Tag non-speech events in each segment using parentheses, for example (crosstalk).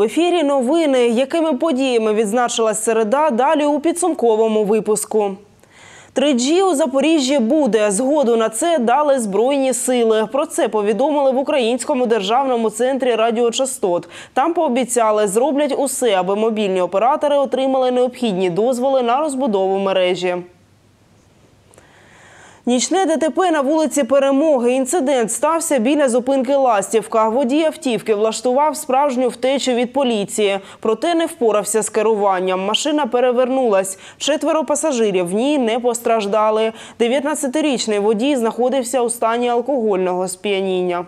В ефірі новини, якими подіями відзначилась середа, далі у підсумковому випуску. 3G у Запоріжжі буде. Згоду на це дали Збройні сили. Про це повідомили в Українському державному центрі радіочастот. Там пообіцяли, зроблять усе, аби мобільні оператори отримали необхідні дозволи на розбудову мережі. Нічне ДТП на вулиці Перемоги. Інцидент стався біля зупинки Ластівка. Водій автівки влаштував справжню втечу від поліції. Проте не впорався з керуванням. Машина перевернулась. Четверо пасажирів в ній не постраждали. 19-річний водій знаходився у стані алкогольного сп'яніння.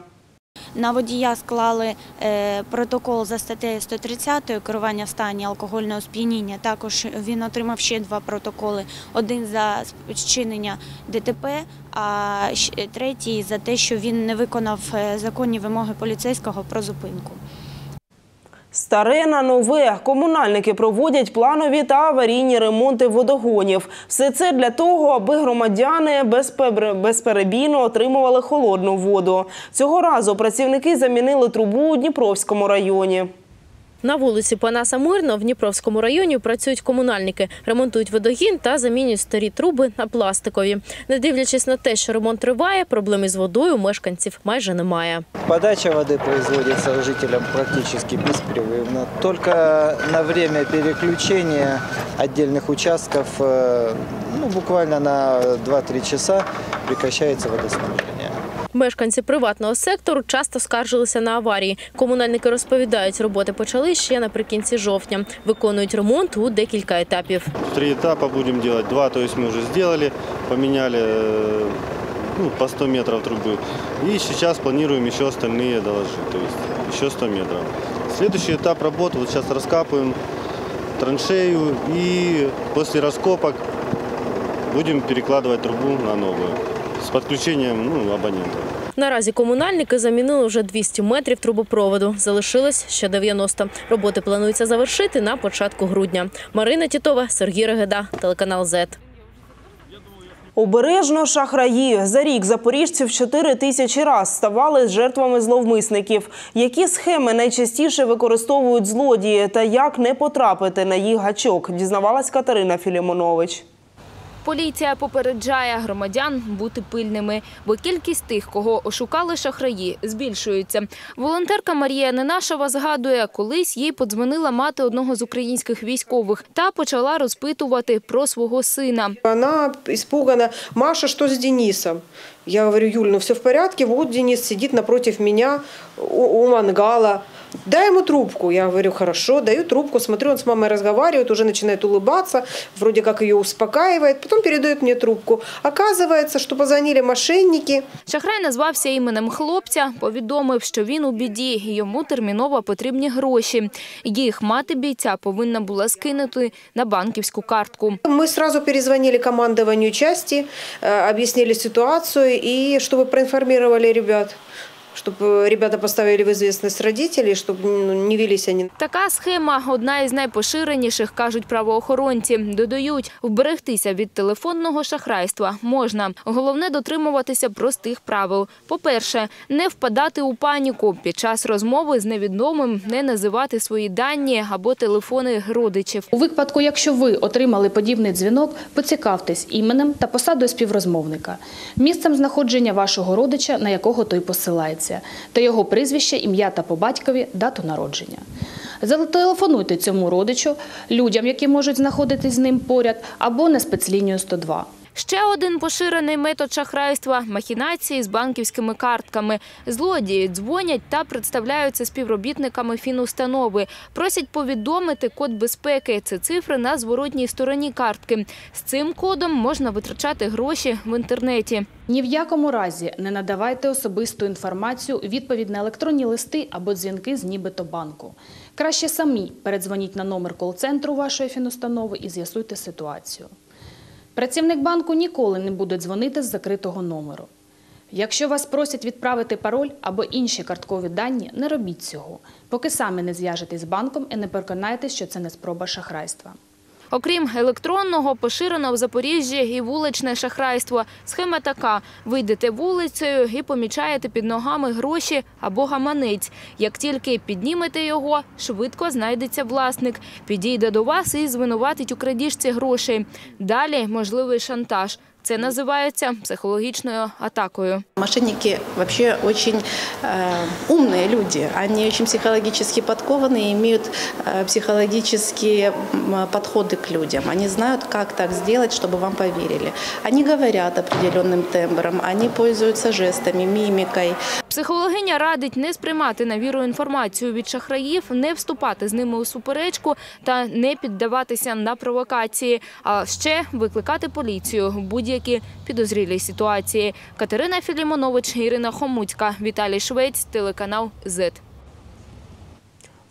На водія склали е, протокол за статтею 130 керування в стані алкогольного сп'яніння. Також він отримав ще два протоколи: один за спричинення ДТП, а третій за те, що він не виконав е, законні вимоги поліцейського про зупинку. Старе на нове. Комунальники проводять планові та аварійні ремонти водогонів. Все це для того, аби громадяни безперебійно отримували холодну воду. Цього разу працівники замінили трубу у Дніпровському районі. На вулиці Панаса Мирно в Дніпровському районі працюють комунальники, ремонтують водогін та замінюють старі труби на пластикові. Не дивлячись на те, що ремонт триває, проблем із водою у мешканців майже немає. Подача воды производится жителям практически беспрерывно. Только на время переключения отдельных участков, э, ну, буквально на 2-3 часа прекращается водоснабжение. Мешканці приватного сектору часто скаржилися на аварії. Комунальники розповідають, роботи почали ще наприкінці жовтня. Виконують ремонт у декілька етапів. Три этапа будем делать. Два, то есть мы уже сделали, поменяли э, ну, по 100 метров трубы. И сейчас планируем еще остальные доложить, то есть еще 100 метров. Следующий этап работы, вот сейчас раскапываем траншею и после раскопок будем перекладывать трубу на новую с подключением ну, абонентов. Наразі комунальники замінили вже 200 метрів трубопроводу. Залишилось ще 90. Роботи планується завершити на початку грудня. Марина Тітова, Сергій Регеда, телеканал ЗЕТ. Обережно шахраї. За рік запоріжців 4 тисячі раз ставали жертвами зловмисників. Які схеми найчастіше використовують злодії та як не потрапити на їх гачок, дізнавалась Катерина Філімонович. Поліція попереджає громадян бути пильними, бо кількість тих, кого ошукали шахраї, збільшується. Волонтерка Марія Ненашева згадує, колись їй подзвонила мати одного з українських військових та почала розпитувати про свого сина. Она испугана. Маша, что с Денисом? Я говорю, Юль, ну все в порядке. Вот Денис сидит напротив меня у, у мангала Дай ему трубку. Я говорю, хорошо, даю трубку. Смотрю, он с мамой разговаривает, уже начинает улыбаться, вроде как ее успокаивает. Потом передает мне трубку. Оказывается, что позвонили мошенники. Шахрай назвався іменем хлопця, повідомив, що він у біді, і йому терміново потрібні гроші. Їх мати бійця повинна була скинути на банківську картку. Мы сразу перезвонили командованию части, э, объяснили ситуацию и чтобы проинформировали ребят, чтобы ребята поставили в известность родителей, чтобы ну, не велись они Така схема одна із найпоширеніших, кажуть правоохоронці. Додають, вберегтися від телефонного шахрайства можна. Головне дотримуватися простих правил. По-перше, не впадати у паніку під час розмови з невідомим, не називати свої дані або телефони родичів. У випадку, якщо ви отримали подібний дзвінок, поцікавтесь іменем та посадою співрозмовника, місцем знаходження вашого родича, на якого той посилається, та його прізвище, ім'я та по батькові, дату народження. Зателефонуйте цьому родичу, людям, які можуть знаходитись з ним поряд, або на спецлінію 102. Ще один поширений метод шахрайства – махінації з банківськими картками. Злодії дзвонять та представляються співробітниками фінустанови. Просять повідомити код безпеки – це цифри на зворотній стороні картки. З цим кодом можна витрачати гроші в інтернеті. Ні в якому разі не надавайте особисту інформацію відповідь на електронні листи або дзвінки з нібито банку. Краще самі передзвоніть на номер кол-центру вашої фінустанови і з'ясуйте ситуацію. Працівник банку ніколи не буде дзвонити з закритого номеру. Якщо вас просять відправити пароль або інші карткові дані, не робіть цього, поки самі не зв'яжетесь з банком і не переконайтеся, що це не спроба шахрайства. Окрім електронного, поширено в Запоріжжі і вуличне шахрайство. Схема така: вийдете вулицею і помічаєте під ногами гроші або гаманець. Як тільки піднімете його, швидко знайдеться власник. Підійде до вас і звинуватить у крадіжці грошей. Далі можливий шантаж. Це називається психологічною атакою. Мошенники вообще очень э, умные люди. Они очень психологически подкованы и имеют э, психологические м, подходы к людям. Они знают, как так сделать, чтобы вам поверили. Они говорят определенным тембром, они пользуются жестами, мимикой. Психологиня радить не сприймати на віру інформацію від шахраїв, не вступати з ними у суперечку та не піддаватися на провокації, а ще викликати поліцію в будь-які підозрілі ситуації. Катерина Філімонович, Ірина Хомуцька, Віталій Швець, телеканал ЗЕТ.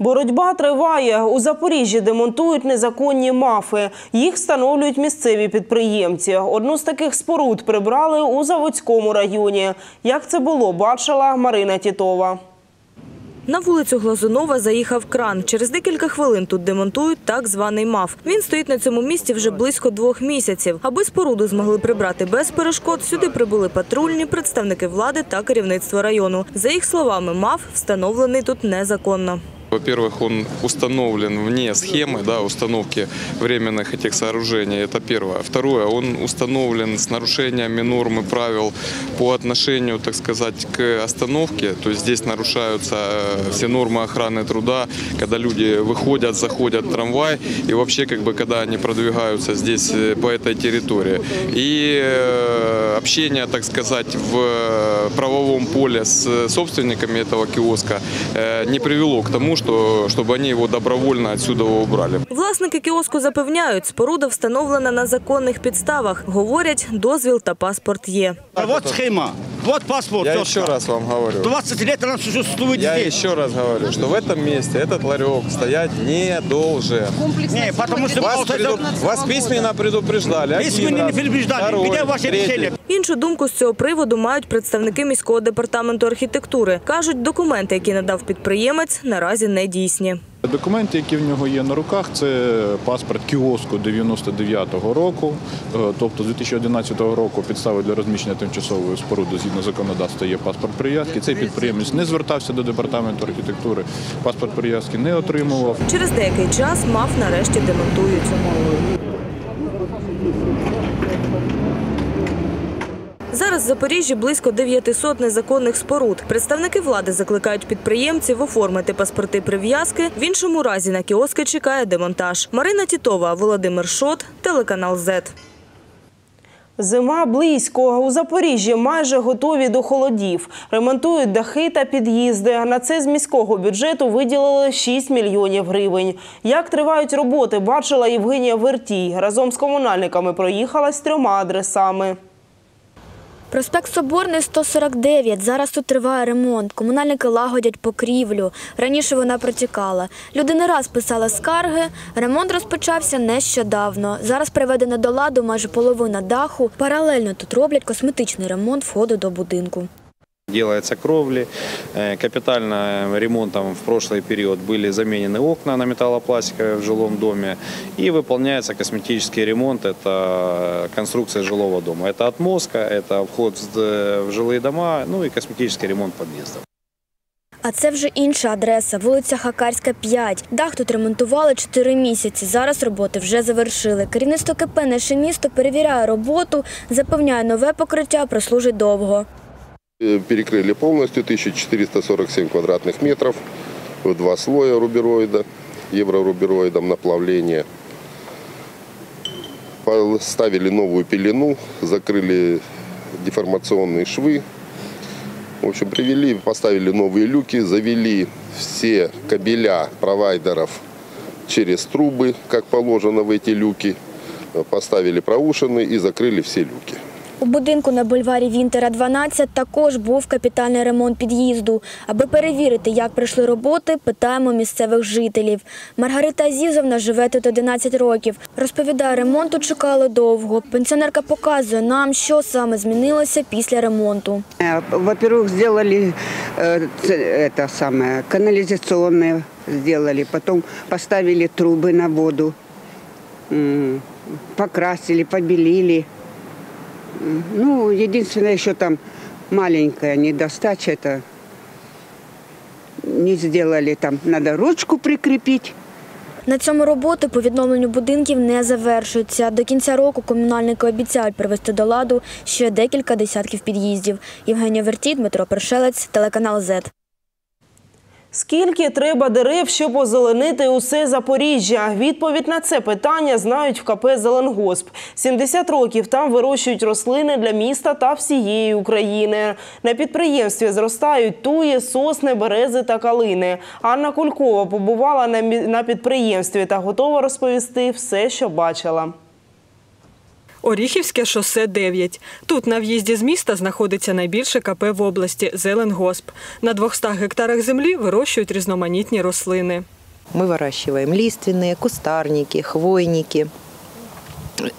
Боротьба триває. У Запоріжжі демонтують незаконні мафи. Їх встановлюють місцеві підприємці. Одну з таких споруд прибрали у Заводському районі. Як це було, бачила Марина Тітова. На вулицю Глазунова заїхав кран. Через декілька хвилин тут демонтують так званий МАФ. Він стоїть на цьому місці вже близько двох місяців. Аби споруду змогли прибрати без перешкод, сюди прибули патрульні, представники влади та керівництво району. За їх словами, МАФ встановлений тут незаконно. Во-первых, он установлен вне схемы да, установки временных этих сооружений. Это первое. Второе, он установлен с нарушениями норм и правил по отношению, так сказать, к остановке. То есть здесь нарушаются э, все нормы охраны труда, когда люди выходят, заходят в трамвай и вообще, как бы, когда они продвигаются здесь э, по этой территории. И э, общение, так сказать, в правовом поле с собственниками этого киоска не привело к тому, что, чтобы они его добровольно отсюда убрали. Власники кіоску запевняють, споруда встановлена на законних підставах. Говорять, дозвіл та паспорт є. Вот схема, вот паспорт. Я тетка. еще раз вам говорю. 20 лет она существует Я здесь. еще раз говорю, что в этом месте этот ларек стоять не должен. Не, потому что Вас, вот это- преду- вас письменно предупреждали. один Письменно не раз, предупреждали. второй, Где ваши третий. решения? Іншу думку з цього приводу мають представники міського департаменту архітектури. Кажуть, документи, які надав підприємець, наразі не дійсні. Документи, які в нього є на руках, це паспорт кіоску 99-го року. Е, Тобто з 2011 року підстави для розміщення тимчасової споруди згідно законодавства є паспорт прив'язки. Цей підприємець не звертався до департаменту архітектури, паспорт прив'язки не отримував. Через деякий час МАФ нарешті демонтують. Зараз в Запоріжжі близько 900 незаконних споруд. Представники влади закликають підприємців оформити паспорти прив'язки. В іншому разі на кіоски чекає демонтаж. Марина Тітова, Володимир Шот, телеканал ЗЕТ. Зима близько. У Запоріжжі майже готові до холодів. Ремонтують дахи та під'їзди. На це з міського бюджету виділили 6 мільйонів гривень. Як тривають роботи, бачила Євгенія Вертій. Разом з комунальниками проїхалась трьома адресами. Проспект Соборний 149. Зараз тут триває ремонт. Комунальники лагодять покрівлю. Раніше вона протікала. Люди не раз писали скарги. Ремонт розпочався нещодавно. Зараз приведена до ладу майже половина даху. Паралельно тут роблять косметичний ремонт входу до будинку. Делаются кровли. Э, Капитально ремонтом в прошлый период были заменены окна на металлопластиковые в жилом доме. И выполняется косметический ремонт. Это конструкция жилого дома. Это отмостка, это вход в в жилые дома, ну и косметический ремонт подъездов. А це вже інша адреса, вулиця Хакарська, 5. Дах тут ремонтували 4 місяці. Зараз роботи вже завершили. Керівництво КП «Наше місто» перевіряє роботу, запевняє, нове покриття прослужить довго. Э, Перекрыли полностью 1447 квадратных метров, в два слоя рубероида, еврорубероидом наплавления. Поставили новую пелену, закрыли деформационные швы. В общем, привели, поставили новые люки, завели все кабеля провайдеров через трубы, как положено в эти люки. Поставили проушины и закрыли все люки. У будинку на бульварі Вінтера 12 також був капітальний ремонт під'їзду. Аби перевірити, як пройшли роботи, питаємо місцевих жителів. Маргарита Азізовна живе тут 11 років. Розповідає, ремонту чекали довго. Пенсіонерка показує нам, що саме змінилося після ремонту. Э, Во-первых, сделали э, ц- это самое канализационные сделали, потом поставили трубы на воду. м, покрасили, побелили. Ну, единственное, еще там маленькая недостача, это не сделали там, надо ручку прикрепить. На цьому роботи по відновленню будинків не завершуються. До кінця року комунальники обіцяють привести до ладу ще декілька десятків під'їздів. Євгенія Вертій, Дмитро Першелець, телеканал ЗЕТ. Скільки треба дерев, щоб озеленити усе Запоріжжя? Відповідь на це питання знають в КП «Зеленгосп». 70 років там вирощують рослини для міста та всієї України. На підприємстві зростають туї, сосни, берези та калини. Анна Кулькова побувала на підприємстві та готова розповісти все, що бачила. Оріхівське шосе 9. Тут на в'їзді з міста знаходиться найбільше КП в області Зеленгосп. На 200 гектарах землі вирощують різноманітні рослини. Мы выращиваем лиственные, кустарники, хвойники.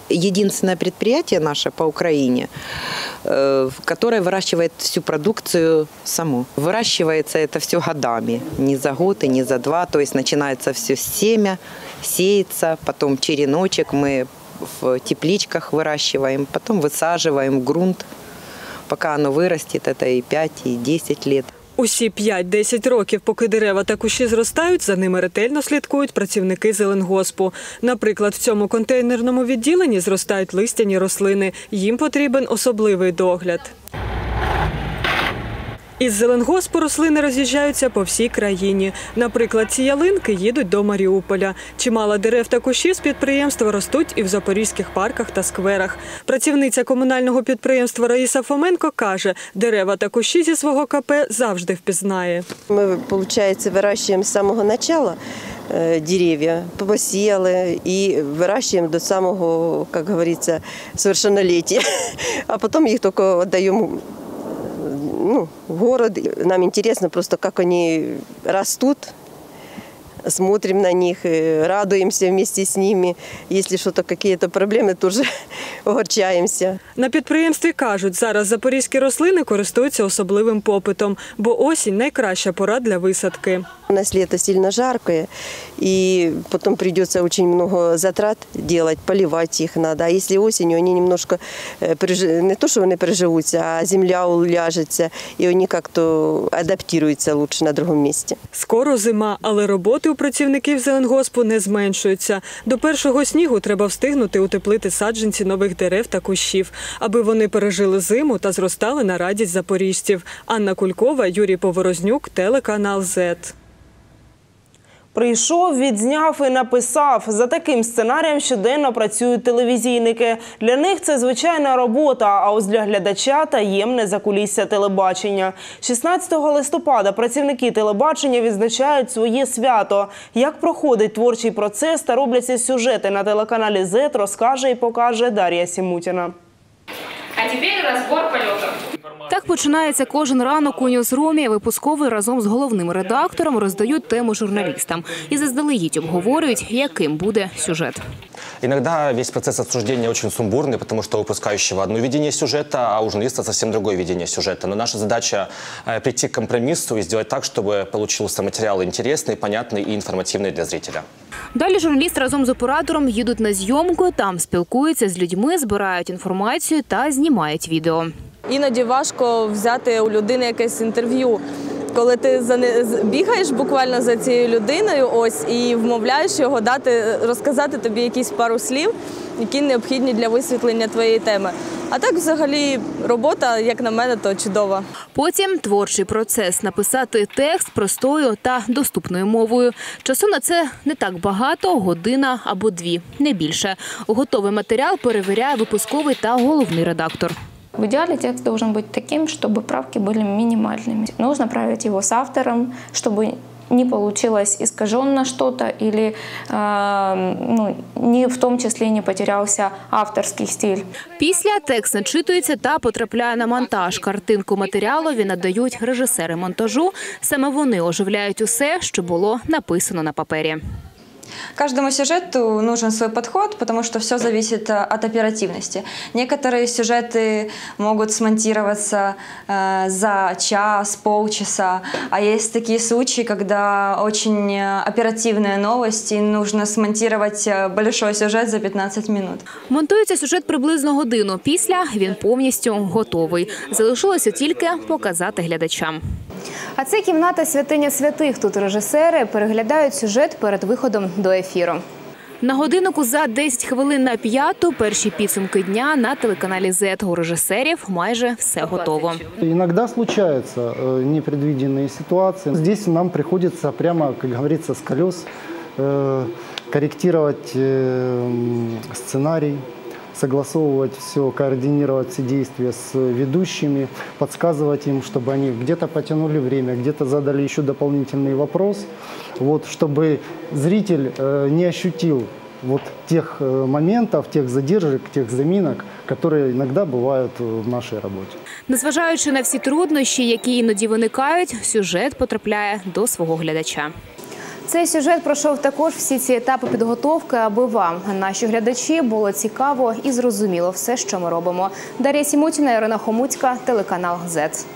Единственное предприятие наше по Украине, э, которое выращивает всю продукцию само. Выращивается это все годами, не за год и не за два. То есть начинается все с семя, сеется, потом череночек мы в тепличках выращиваем, потом высаживаем в грунт. Пока оно вырастет, это и 5, и 10 лет. Усі 5-10 років, поки дерева та кущі зростають, за ними ретельно слідкують працівники Зеленгоспу. Наприклад, в цьому контейнерному відділенні зростають листяні рослини. Їм потрібен особливий догляд. Із Зеленгоспу рослини роз'їжджаються по всій країні. Наприклад, ці ялинки їдуть до Маріуполя. Чимало дерев та кущів з підприємства ростуть і в запорізьких парках та скверах. Працівниця комунального підприємства Раїса Фоменко каже, дерева та кущі зі свого КП завжди впізнає. Мы, получается, выращиваем с самого начала э, деревья, посеяли и выращиваем до самого, как говорится, совершеннолетия. (laughs) А потом их только отдаем ну, город. Нам интересно просто, как они растут, смотрим на них, радуємося радуемся вместе с ними. Если что-то, какие-то проблемы, тоже (laughs) огорчаемся. На підприємстві кажуть, зараз запорізькі рослини користуються особливим попитом, бо осінь найкраща пора для висадки. У нас лето сильно жаркое, и потом придется очень много затрат делать, поливать их надо. А если осенью они немножко, э, не то, что они переживутся, а земля уляжется, и они как-то адаптируются лучше на другом месте. Скоро зима, але роботи у працівників Зеленгоспу не зменшуються. До першого снігу треба встигнути утеплити саджанці нових дерев та кущів, аби вони пережили зиму та зростали на радість запоріжців. Анна Кулькова, Юрій Поворознюк, телеканал ЗЕТ. Прийшов, відзняв і написав. За таким сценарієм щоденно працюють телевізійники. Для них це звичайна робота, а ось для глядача таємне закулісся телебачення. 16 листопада працівники телебачення відзначають своє свято. Як проходить творчий процес та робляться сюжети на телеканалі Z, розкаже і покаже Дар'я Сімутіна. А тепер розбор польотів. Так починається кожен ранок у Ньюзрумі. Випусковий разом з головним редактором роздають тему журналістам і заздалегідь обговорюють, яким буде сюжет. Иногда весь процесс обсуждения очень сумбурный, потому что у выпускающего одно видение сюжета, а у журналиста совсем другое видение сюжета. Но наша задача э, прийти к компромиссу и сделать так, чтобы получился материал интересный, понятный и информативный для зрителя. Далі журналіст разом з оператором їдуть на зйомку, там спілкуються з людьми, збирають інформацію та знімають відео. Іноді важко взяти у людини якесь інтерв'ю. Коли ти за бігаєш буквально за цією людиною, ось і вмовляєш його дати розказати тобі якісь пару слів, які необхідні для висвітлення твоєї теми. А так, взагалі, робота, як на мене, то чудова. Потім творчий процес написати текст простою та доступною мовою. Часу на це не так багато, година або дві, не більше. Готовий матеріал перевіряє випусковий та головний редактор. В идеале текст должен быть таким, чтобы правки были минимальными. Нужно править его с автором, чтобы не получилось искаженно что-то или э, ну, не в том числе не потерялся авторский стиль. Після текст начитується та потрапляє на монтаж. Картинку матеріалові надають режисери монтажу. Саме вони оживляють усе, що було написано на папері. Каждому сюжету нужен свой подход, потому что все зависит э, от оперативности. Некоторые сюжеты могут смонтироваться э, за час, полчаса, а есть такие случаи, когда очень э, оперативная новость и нужно смонтировать э, большой сюжет за 15 минут. Монтується сюжет приблизно годину. Після він повністю готовий. Залишилося тільки показати глядачам. А це кімната святиня святих. Тут режисери переглядають сюжет перед виходом до ефіру. На годиннику за 10 хвилин на п'яту перші підсумки дня на телеканалі Z. У режисерів майже все готово. Иногда случаются э, непредвиденные ситуации. Здесь нам приходится прямо, как говорится, с колес э, корректировать э, м, сценарий, согласовывать все, координировать все действия с ведущими, подсказывать им, чтобы они где-то потянули время, где-то задали еще дополнительный вопрос, вот, чтобы зритель э, не ощутил вот тех э, моментов, тех задержек, тех заминок, которые иногда бывают э, в нашей работе. Незважаючи на всі труднощі, які іноді виникають, сюжет потрапляє до свого глядача. Цей сюжет пройшов також всі ці етапи підготовки, аби вам, наші глядачі, було цікаво і зрозуміло все, що ми робимо. Дар'я Сімутіна, Ірина Хомуцька, телеканал ЗЕЦ.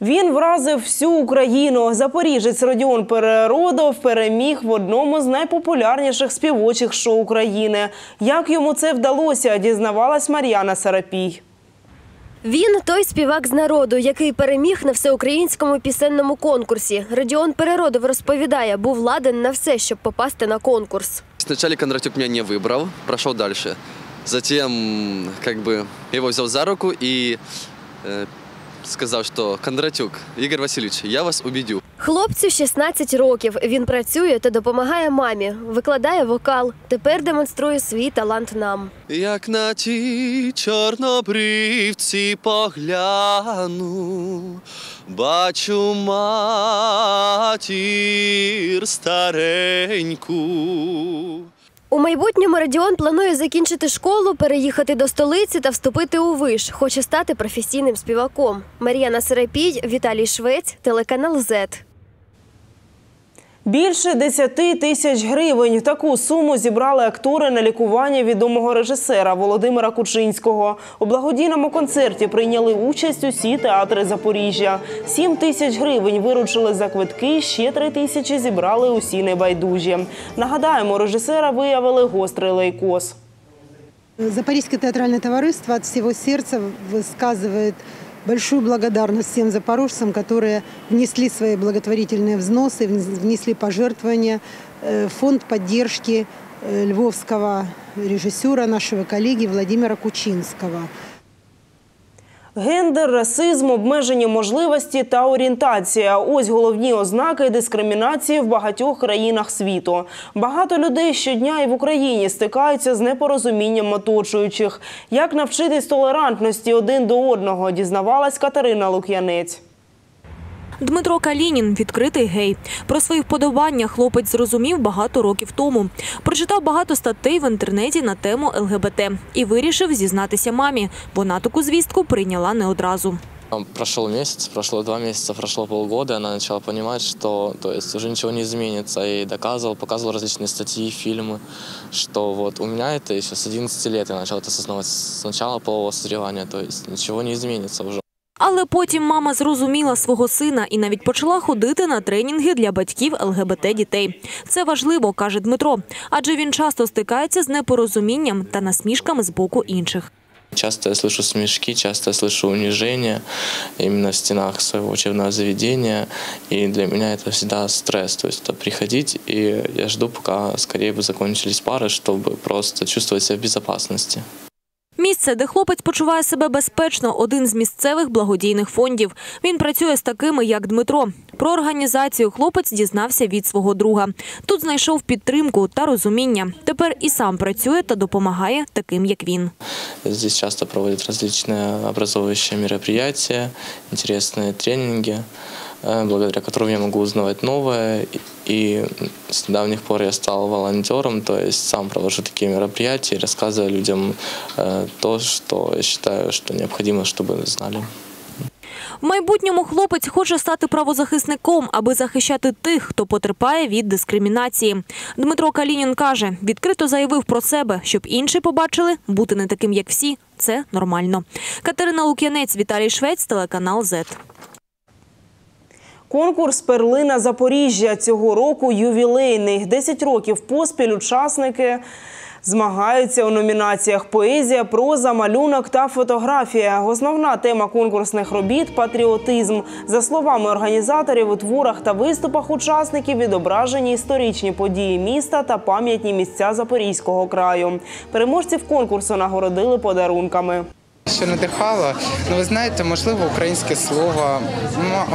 Він вразив всю Україну. Запоріжець Родіон Переродов переміг в одному з найпопулярніших співочих шоу України. Як йому це вдалося, дізнавалась Мар'яна Сарапій. Він той співак з народу, який переміг на всеукраїнському пісенному конкурсі. Радіон Переродов розповідає, був ладен на все, щоб попасти на конкурс. Спочатку Кондратюк мене не вибрав, пройшов далі. Затем, как бы, я его за руку и сказал, что Кондратюк, Игорь Васильевич, я вас убедю. Хлопцю 16 років. Він працює та допомагає мамі, викладає вокал. Тепер демонструє свій талант нам. Як на ті чорнобривці погляну, бачу матір стареньку. У майбутньому Радіон планує закінчити школу, переїхати до столиці та вступити у виш. Хоче стати професійним співаком. Мар'яна Серапій, Віталій Швець, телеканал ЗЕТ. Більше 10 тисяч гривень. Таку суму зібрали актори на лікування відомого режисера Володимира Кучинського. У благодійному концерті прийняли участь усі театри Запоріжжя. 7 тисяч гривень виручили за квитки, ще 3 тисячі зібрали усі небайдужі. Нагадаємо, режисера виявили гострий лейкоз. Запорізьке театральное товариство от всего сердца высказывает большую благодарность всем запорожцам, которые внесли свои благотворительные взносы, внесли пожертвования э, фонд поддержки э, львовского режиссера, нашего коллеги Владимира Кучинского. Гендер, расизм, обмежені можливості та орієнтація – ось головні ознаки дискримінації в багатьох країнах світу. Багато людей щодня і в Україні стикаються з непорозумінням оточуючих. Як навчитись толерантності один до одного, дізнавалась Катерина Лук'янець. Дмитро Калінін – відкритий гей. Про свої вподобання хлопець зрозумів багато років тому. Прочитав багато статей в інтернеті на тему ЛГБТ і вирішив зізнатися мамі. Вона таку звістку прийняла не одразу. Прошел месяц, прошло два месяца, прошло полгода, и она начала понимать, что то есть, уже ничего не изменится. И доказывал, показывал различные статьи, фильмы, что вот у меня это еще с 11 лет я начал это осознавать, с начала полового созревания, то есть ничего не изменится уже. Але потім мама зрозуміла свого сина і навіть почала ходити на тренінги для батьків ЛГБТ дітей. Це важливо, каже Дмитро, адже він часто стикається з непорозумінням та насмішками з боку інших. Часто я слышу смешки, часто я слышу унижение именно в стенах своего учебного заведения. И для меня это всегда стресс. То есть это приходить, и я жду, пока скорее бы закончились пары, чтобы просто чувствовать себя в безопасности. Місце, де хлопець почуває себе безпечно, один з місцевих благодійних фондів. Він працює з такими, як Дмитро. Про організацію хлопець дізнався від свого друга. Тут знайшов підтримку та розуміння. Тепер і сам працює та допомагає таким, як він. Здесь часто проводят различные образовывающие мероприятия, интересные тренинги, э, благодаря которым я могу узнавать новое. И с недавних пор я стал волонтером, то есть сам провожу такие мероприятия и рассказываю людям э, то, что я считаю, что необходимо, чтобы знали. В майбутньому хлопець хоче стати правозахисником, аби захищати тих, хто потерпає від дискримінації. Дмитро Калінін каже, відкрито заявив про себе, щоб інші побачили, бути не таким, як всі. Це нормально. Катерина Лук'янець, Віталій Швець, телеканал ЗЕТ. Конкурс Перлина Запоріжжя цього року ювілейний. 10 років поспіль учасники змагаються у номінаціях поезія, проза, малюнок та фотографія. Основна тема конкурсних робіт патріотизм. За словами організаторів, у творах та виступах учасників відображені історичні події міста та пам'ятні місця Запорізького краю. Переможців конкурсу нагородили подарунками. Що надихало, ну ви знаєте, можливо, українське слово,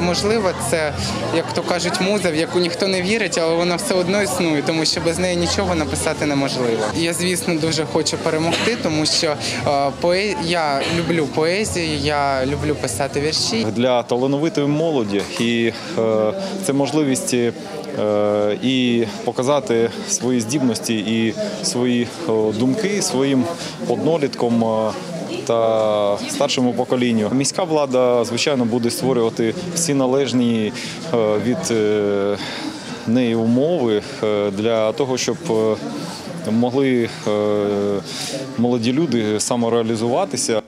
можливо, це як то кажуть, муза, в яку ніхто не вірить, але вона все одно існує, тому що без неї нічого написати неможливо. Я, звісно, дуже хочу перемогти, тому що е, я люблю поезію, я люблю писати вірші. для талановитої молоді, і е, це можливість е, і показати свої здібності і свої е, думки своїм одноліткам. Та старшому поколінню міська влада звичайно буде створювати всі належні е, від е, неї умови е, для того, щоб могли молоді люди самореалізуватися.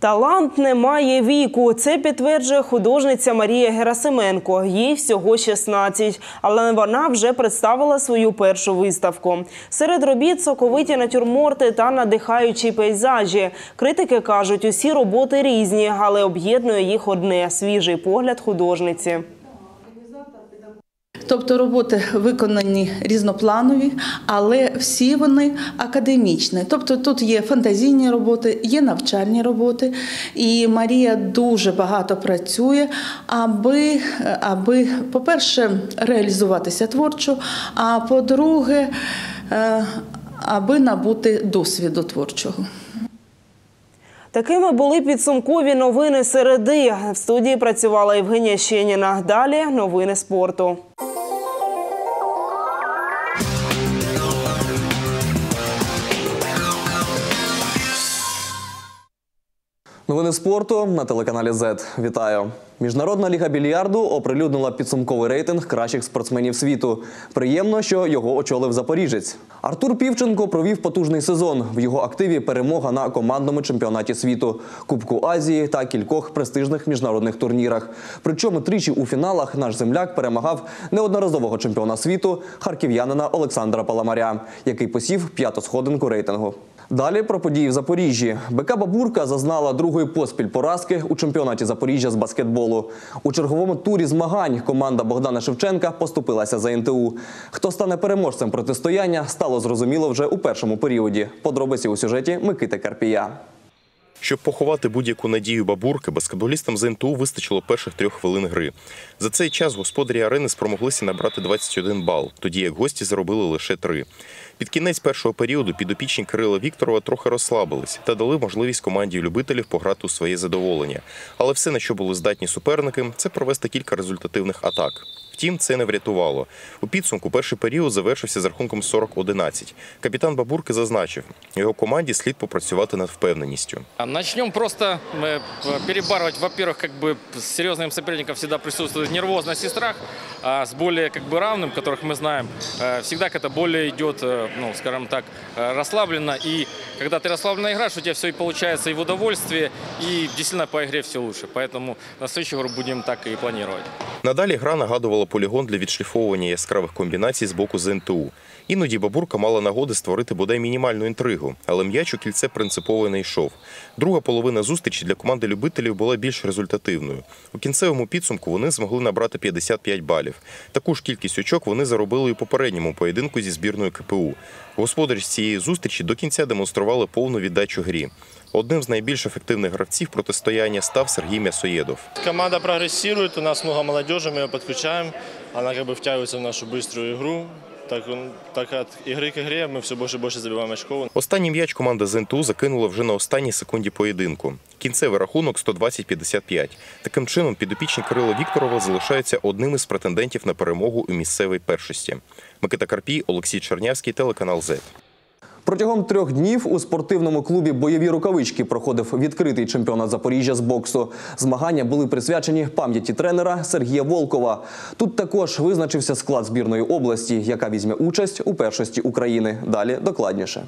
Талант не має віку. Це підтверджує художниця Марія Герасименко. Їй всього 16, але вона вже представила свою першу виставку. Серед робіт соковиті натюрморти та надихаючі пейзажі. Критики кажуть, усі роботи різні, але об'єднує їх одне свіжий погляд художниці. Тобто роботи виконані різнопланові, але всі вони академічні. Тобто тут є фантазійні роботи, є навчальні роботи, і Марія дуже багато працює, аби, аби по-перше, реалізуватися творчо, а по-друге, е, аби набути досвіду творчого. Такими були підсумкові новини середи. В студії працювала Євгенія Щеніна. Далі новини спорту. Новини спорту на телеканалі Z. Вітаю. Міжнародна ліга більярду оприлюднила підсумковий рейтинг кращих спортсменів світу. Приємно, що його очолив запоріжець. Артур Півченко провів потужний сезон. В його активі перемога на командному чемпіонаті світу, Кубку Азії та кількох престижних міжнародних турнірах. Причому тричі у фіналах наш земляк перемагав неодноразового чемпіона світу харків'янина Олександра Паламаря, який посів п'яту сходинку рейтингу. Далі про події в Запоріжжі. БК Бабурка зазнала другої поспіль поразки у чемпіонаті Запоріжжя з баскетболу. У черговому турі змагань команда Богдана Шевченка поступилася за НТУ. Хто стане переможцем протистояння, стало зрозуміло вже у першому періоді. Подробиці у сюжеті Микити Карпія. Щоб поховати будь-яку надію бабурки, баскетболістам з НТУ вистачило перших трьох хвилин гри. За цей час господарі арени спромоглися набрати 21 бал, тоді як гості заробили лише три. Під кінець першого періоду підопічні Кирила Вікторова трохи розслабились та дали можливість команді любителів пограти у своє задоволення. Але все, на що були здатні суперники, це провести кілька результативних атак. Втім, це не врятувало. У підсумку перший період завершився з рахунком 40-11. Капітан Бабурки зазначив, його команді слід попрацювати над впевненістю. Начнем просто э, перебарывать, во-первых, как бы с серьезным соперником всегда присутствует нервозность и страх, а с более как бы равным, которых мы знаем, э, всегда как-то более идет, э, ну, скажем так, э, расслабленно. И когда ты расслабленно играешь, у тебя все и получается и в удовольствие, и действительно по игре все лучше. Поэтому на следующую игру будем так и планировать. Надалі гра нагадувала полігон для відшліфовування яскравих комбінацій з боку ЗНТУ. Іноді бабурка мала нагоди створити бодай мінімальну інтригу, але м'яч у кільце принципово не йшов. Друга половина зустрічі для команди любителів була більш результативною. У кінцевому підсумку вони змогли набрати 55 балів. Таку ж кількість очок вони заробили і у попередньому поєдинку зі збірною КПУ. Господарі з цієї зустрічі до кінця демонстрували повну віддачу грі. Одним з найбільш ефективних гравців протистояння став Сергій М'ясоєдов. Команда прогрессирует, у нас много молодежи, мы ее подключаем. Она как бы втягивается в нашу быструю игру. Так, он- так от игры к игре мы все больше и больше забиваем очков. Останній м'яч команда ЗНТУ закинула вже на останній секунді поєдинку. Кінцевий рахунок 120-55. Таким чином, підопічні Кирила Вікторова залишаються одним із претендентів на перемогу у місцевій першості. Микита Карпій, Олексій Чернявський, телеканал ЗЕТ. Протягом трьох днів у спортивному клубі Бойові рукавички проходив відкритий чемпіонат Запоріжжя з боксу. Змагання були присвячені пам'яті тренера Сергія Волкова. Тут також визначився склад збірної області, яка візьме участь у першості України. Далі докладніше.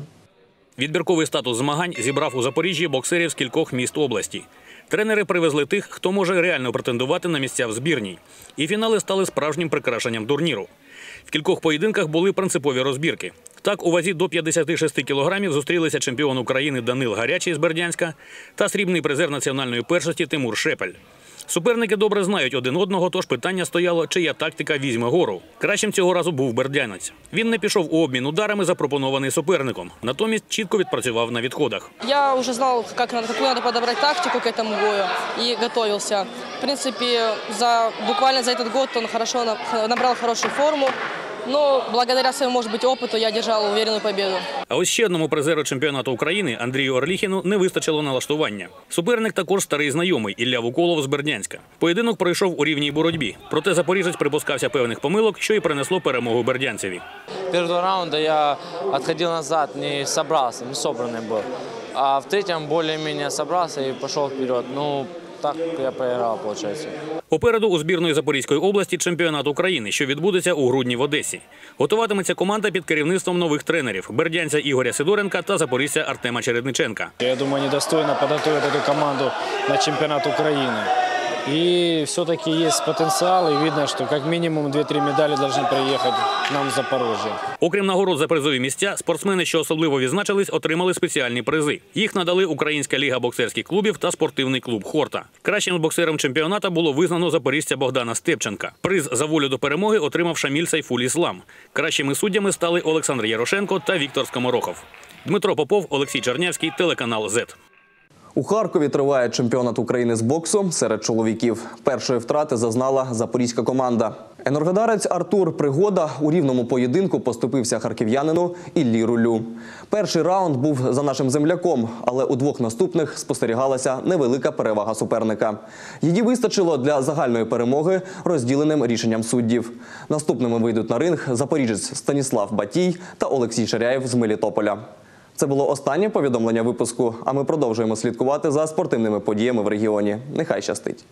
Відбірковий статус змагань зібрав у Запоріжжі боксерів з кількох міст області. Тренери привезли тих, хто може реально претендувати на місця в збірній. І фінали стали справжнім прикрашенням турніру. В кількох поєдинках були принципові розбірки. Так, у вазі до 56 кілограмів зустрілися чемпіон України Данил Гарячий з Бердянська та срібний призер національної першості Тимур Шепель. Суперники добре знають один одного, тож питання стояло, чия тактика візьме гору. Кращим цього разу був бердянець. Він не пішов у обмін ударами, запропонований суперником. Натомість чітко відпрацював на відходах. Я как надо, какую надо подобрать тактику к этому бою и готовился. В принципе, за, буквально за этот год он хорошо на- набрал хорошую форму. Но благодаря своему, может быть, опыту я держал уверенную победу. А ось ще одному призеру чемпіонату України Андрію Орліхіну не вистачило налаштування. Суперник також старий знайомий Ілля Вуколов з Бердянська. Поєдинок пройшов у рівній боротьбі. Проте запоріжець припускався певних помилок, що й принесло перемогу бердянцеві. Первые два раунда я отходил назад, не собрался, не собранный был. А в третьем более-менее собрался и пошел вперед. Ну, так я програв, виходить. Попереду у збірної Запорізької області чемпіонат України, що відбудеться у грудні в Одесі. Готуватиметься команда під керівництвом нових тренерів бердянця Ігоря Сидоренка та запорізця Артема Чередниченка. Я думаю, недостойно підготувати подготовят команду на чемпіонат Украины. И все-таки есть потенциал, и видно, что как минимум 2-3 медали должны приехать нам в Запорожье. Окрім нагород за призові місця, спортсмени, що особливо відзначились, отримали спеціальні призи. Їх надали Українська ліга боксерських клубів та спортивний клуб Хорта. Кращим боксером чемпіоната було визнано запорізця Богдана Степченка. Приз за волю до перемоги отримав Шаміль Сайфуль Іслам. Кращими суддями стали Олександр Ярошенко та Віктор Скоморохов. Дмитро Попов, Олексій Чернявський, телеканал ЗЕТ. У Харкові триває чемпіонат України з боксу серед чоловіків. Першої втрати зазнала запорізька команда. Енергодарець Артур Пригода у рівному поєдинку поступився харків'янину Іллі Рулю. Перший раунд був за нашим земляком, але у двох наступних спостерігалася невелика перевага суперника. Її вистачило для загальної перемоги розділеним рішенням суддів. Наступними вийдуть на ринг запоріжець Станіслав Батій та Олексій Шаряєв з Мелітополя. Це було останнє повідомлення випуску. А ми продовжуємо слідкувати за спортивними подіями в регіоні. Нехай щастить.